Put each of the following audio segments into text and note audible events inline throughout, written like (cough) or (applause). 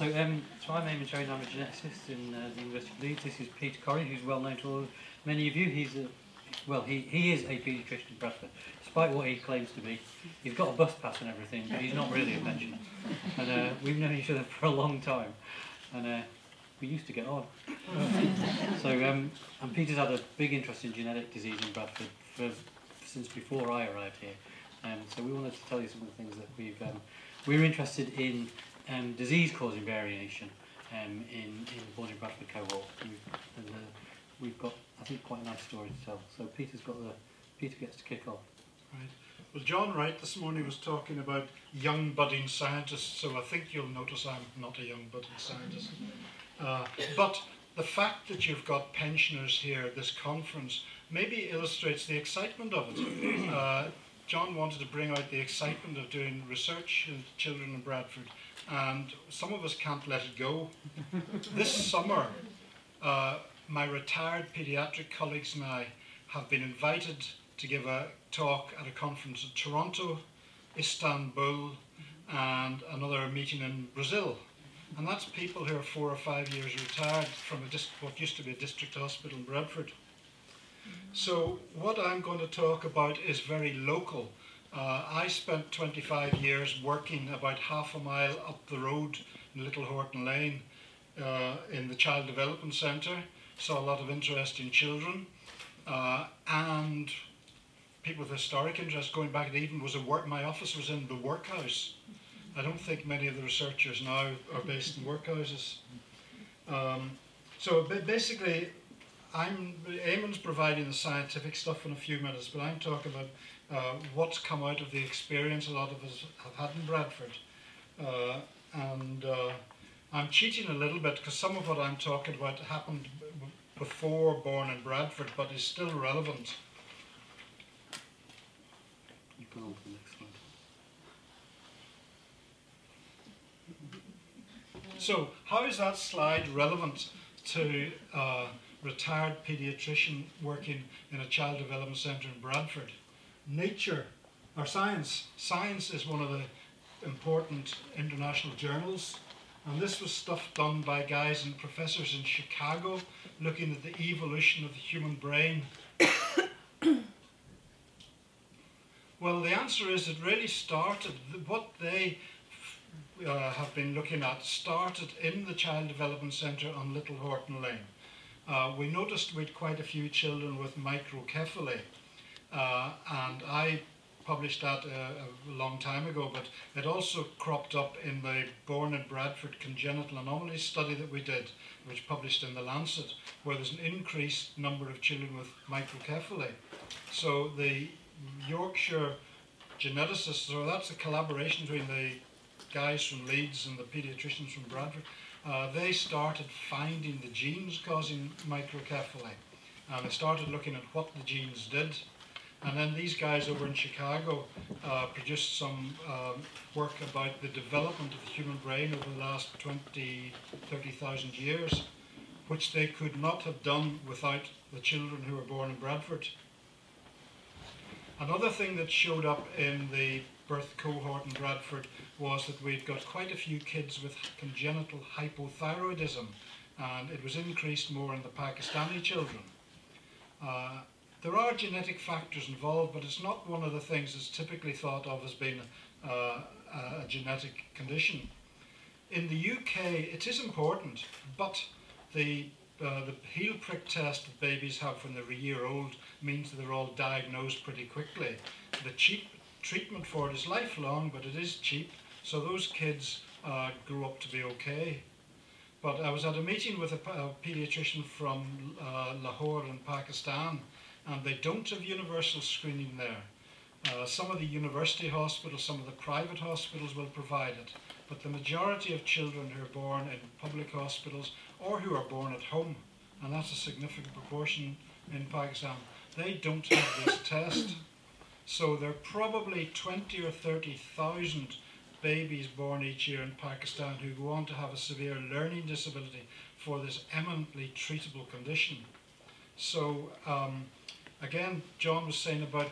So, um, so I'm Eamonn Jones, I'm a geneticist in uh, the University of Leeds. This is Peter Corry, who's well known to all, many of you. He's a, well, he, he is a paediatrician in Bradford, despite what he claims to be. He's got a bus pass and everything, but he's not really a pensioner. And uh, we've known each other (laughs) for a long time, and uh, we used to get on. (laughs) so, um, and Peter's had a big interest in genetic disease in Bradford for, since before I arrived here. Um, so we wanted to tell you some of the things that we've, um, we're interested in um, disease-causing variation um, in, in the Born in Bradford cohort. We've, and uh, we've got, I think, quite a nice story to tell. So Peter's got the, Peter gets to kick off. Right. Well, John Wright this morning was talking about young budding scientists, so I think you'll notice I'm not a young budding scientist. Uh, but the fact that you've got pensioners here at this conference maybe illustrates the excitement of it. Uh, John wanted to bring out the excitement of doing research in children in Bradford, and some of us can't let it go. (laughs) this summer, uh, my retired paediatric colleagues and I have been invited to give a talk at a conference in Toronto, Istanbul, and another meeting in Brazil. And that's people who are four or five years retired from a what used to be a district hospital in Bradford. So what I'm going to talk about is very local. Uh, I spent 25 years working about half a mile up the road in Little Horton Lane uh, in the Child Development Centre. Saw a lot of interest in children uh, and people with historic interest. Going back, it even was a work. My office was in the workhouse. I don't think many of the researchers now are based in workhouses. Um, so basically, I'm Eamonn's providing the scientific stuff in a few minutes, but I'm talking about uh, what's come out of the experience a lot of us have had in Bradford. Uh, and uh, I'm cheating a little bit because some of what I'm talking about happened before born in Bradford, but is still relevant. You go on to the next slide. So, how is that slide relevant to uh, retired paediatrician working in a child development centre in Bradford. Nature, or science, science is one of the important international journals. And this was stuff done by guys and professors in Chicago looking at the evolution of the human brain. (coughs) well, the answer is it really started, what they uh, have been looking at started in the Child Development Centre on Little Horton Lane uh, we noticed we had quite a few children with microcephaly. Uh, and I published that uh, a long time ago, but it also cropped up in the Born in Bradford Congenital Anomalies study that we did, which published in The Lancet, where there's an increased number of children with microcephaly. So the Yorkshire geneticists, so that's a collaboration between the guys from Leeds and the paediatricians from Bradford, uh, they started finding the genes causing microcephaly. And they started looking at what the genes did. And then these guys over in Chicago uh, produced some um, work about the development of the human brain over the last 20, 30,000 years, which they could not have done without the children who were born in Bradford. Another thing that showed up in the birth cohort in Bradford was that we've got quite a few kids with congenital hypothyroidism, and it was increased more in the Pakistani children. Uh, there are genetic factors involved, but it's not one of the things that's typically thought of as being uh, a genetic condition. In the UK, it is important, but the uh, the heel prick test that babies have when they're a year old means that they're all diagnosed pretty quickly. The cheap treatment for it is lifelong, but it is cheap. So those kids uh, grew up to be okay. But I was at a meeting with a, a paediatrician from uh, Lahore in Pakistan, and they don't have universal screening there. Uh, some of the university hospitals, some of the private hospitals will provide it, but the majority of children who are born in public hospitals or who are born at home, and that's a significant proportion in Pakistan, they don't have this test. So there are probably 20 or 30,000 babies born each year in Pakistan who go on to have a severe learning disability for this eminently treatable condition. So um, again, John was saying about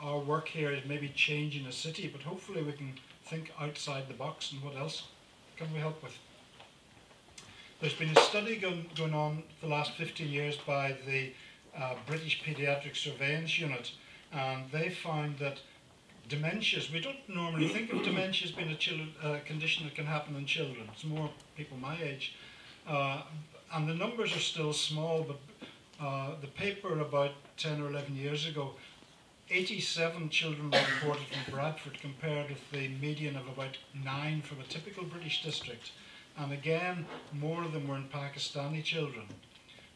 our work here is maybe changing a city, but hopefully we can think outside the box and what else can we help with? there's been a study going, on for the last 15 years by the uh, British Paediatric Surveillance Unit, and they found that dementias, we don't normally think of dementia as being a uh, condition that can happen in children. It's more people my age. Uh, and the numbers are still small, but uh, the paper about 10 or 11 years ago, 87 children were reported from Bradford compared with the median of about 9 from a typical British district. And again, more of them were in Pakistani children.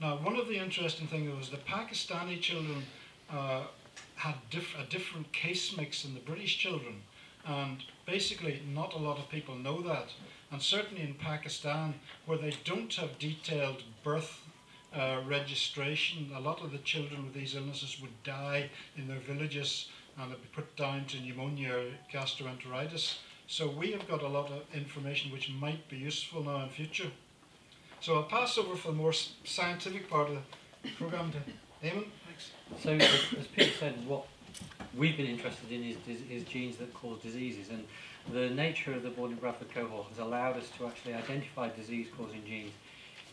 Now, one of the interesting things was the Pakistani children uh, had diff a different case mix than the British children. And basically, not a lot of people know that. And certainly in Pakistan, where they don't have detailed birth uh, registration, a lot of the children with these illnesses would die in their villages and be put down to pneumonia or gastroenteritis. So we have got a lot of information which might be useful now in future. So I'll pass over for the more scientific part of the programme to Eamonn. So, as, as Peter said, what we've been interested in is, is, is, genes that cause diseases, and the nature of the Born in Bradford cohort has allowed us to actually identify disease-causing genes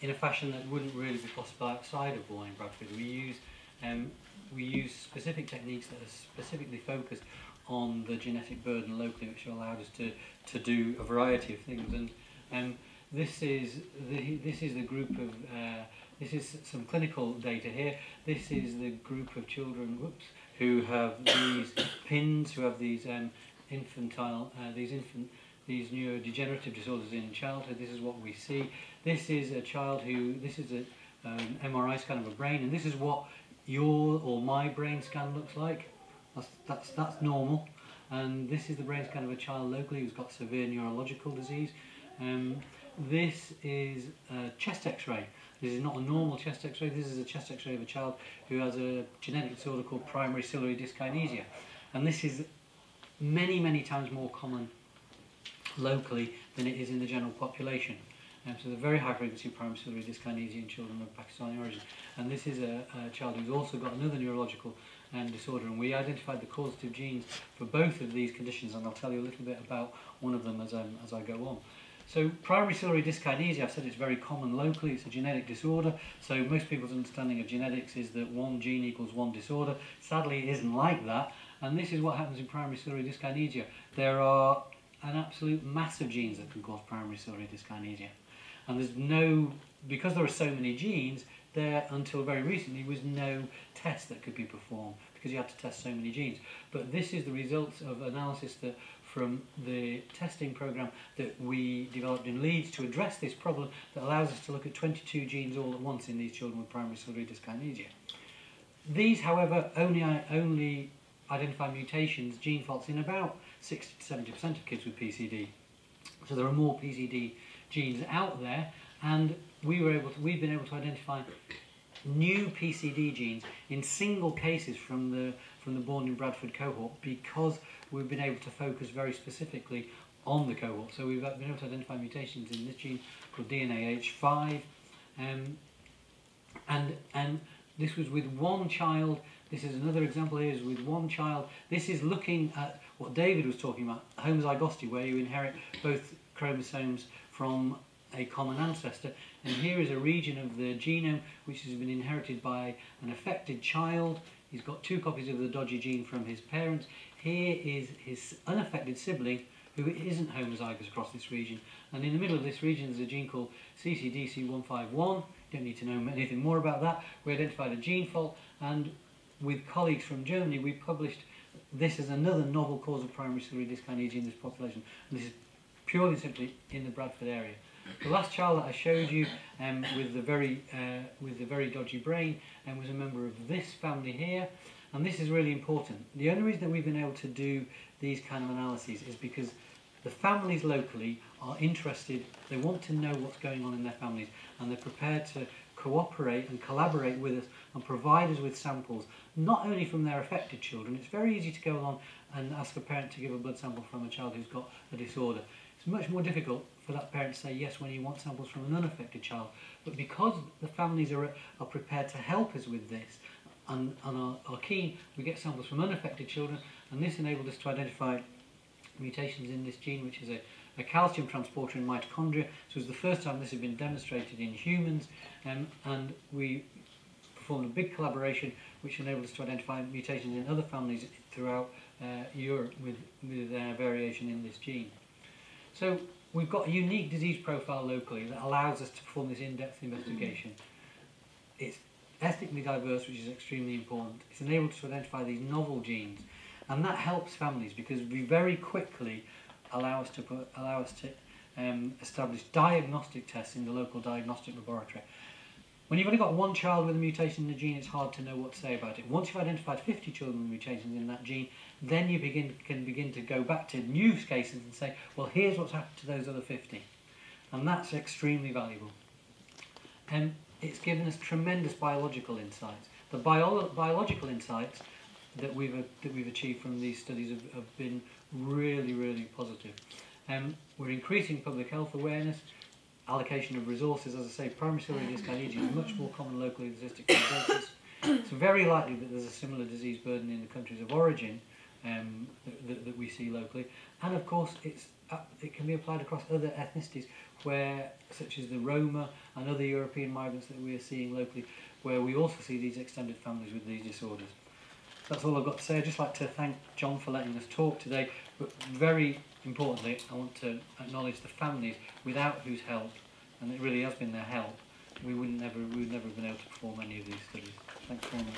in a fashion that wouldn't really be possible outside of Born in Bradford. We use um, we use specific techniques that are specifically focused on the genetic burden locally, which allowed us to to do a variety of things. And um, this is the this is the group of uh, this is some clinical data here. This is the group of children whoops, who have these (coughs) pins, who have these um, infantile, uh, these infant, these neurodegenerative disorders in childhood. This is what we see. This is a child who, this is a um, MRI scan of a brain, and this is what your or my brain scan looks like. That's, that's, that's normal. And this is the brain scan of a child locally who's got severe neurological disease. Um, this is a chest x-ray. This is not a normal chest x-ray, this is a chest x-ray of a child who has a genetic disorder called primary ciliary dyskinesia. And this is many, many times more common locally than it is in the general population. Um, so the very high frequency primary ciliary dyskinesia in children of Pakistani origin. And this is a, a child who's also got another neurological um, disorder. And we identified the causative genes for both of these conditions. And I'll tell you a little bit about one of them as, um, as I go on. So primary ciliary dyskinesia, I've said it's very common locally, it's a genetic disorder. So most people's understanding of genetics is that one gene equals one disorder. Sadly, it isn't like that. And this is what happens in primary ciliary dyskinesia. There are an absolute mass of genes that can cause primary ciliary dyskinesia. And there's no, because there are so many genes, there until very recently was no test that could be performed because you had to test so many genes. But this is the results of analysis that from the testing program that we developed in Leeds to address this problem that allows us to look at 22 genes all at once in these children with primary ciliary dyskinesia. These, however, only, only identify mutations, gene faults in about 60 to 70% of kids with PCD. So there are more PCD genes out there and we were able to, we've been able to identify new PCD genes in single cases from the from the Born in Bradford cohort because we've been able to focus very specifically on the cohort. So we've been able to identify mutations in this gene called DNAH5 um, and, and this was with one child. This is another example here is with one child. This is looking at what David was talking about, homozygosity, where you inherit both chromosomes from a common ancestor. And here is a region of the genome which has been inherited by an affected child. He's got two copies of the dodgy gene from his parents. Here is his unaffected sibling who isn't homozygous across this region. And in the middle of this region there's a gene called CCDC151. Don't need to know (laughs) anything more about that. We identified a gene fault and with colleagues from Germany we published this as another novel cause of primary ciliary dyskinesia in this population. And this is purely simply in the Bradford area. The last child that I showed you um, with the very uh, with the very dodgy brain and um, was a member of this family here. And this is really important. The only reason that we've been able to do these kind of analyses is because the families locally are interested, they want to know what's going on in their families and they're prepared to cooperate and collaborate with us and provide us with samples, not only from their affected children, it's very easy to go along and ask a parent to give a blood sample from a child who's got a disorder. It's much more difficult for that parent to say yes when you want samples from an unaffected child. But because the families are, are prepared to help us with this and, and are, are keen, we get samples from unaffected children and this enabled us to identify mutations in this gene which is a, a calcium transporter in mitochondria. So it was the first time this had been demonstrated in humans, um, and we performed a big collaboration which enabled us to identify mutations in other families throughout uh, Europe with, with uh, variation in this gene. So we've got a unique disease profile locally that allows us to perform this in-depth investigation. It's ethnically diverse, which is extremely important. It's enabled to identify these novel genes, and that helps families because we very quickly allow us to put, allow us to um, establish diagnostic tests in the local diagnostic laboratory. When you've only got one child with a mutation in the gene, it's hard to know what to say about it. Once you've identified 50 children with mutations in that gene, then you begin, can begin to go back to new cases and say, well, here's what's happened to those other 50. And that's extremely valuable. And it's given us tremendous biological insights. The bio biological insights that we've, that we've achieved from these studies have, have been really, really positive. Um, we're increasing public health awareness, allocation of resources, as I say, primary ciliary is much more common locally than cystic fibrosis. It's very likely that there's a similar disease burden in the countries of origin um, that, that, we see locally. And of course, it's, uh, it can be applied across other ethnicities, where, such as the Roma and other European migrants that we are seeing locally, where we also see these extended families with these disorders that's all I've got to say. I'd just like to thank John for letting us talk today, but very importantly, I want to acknowledge the families without whose help, and it really has been their help, we would never, we would never have been able to perform any of these studies. Thanks very much.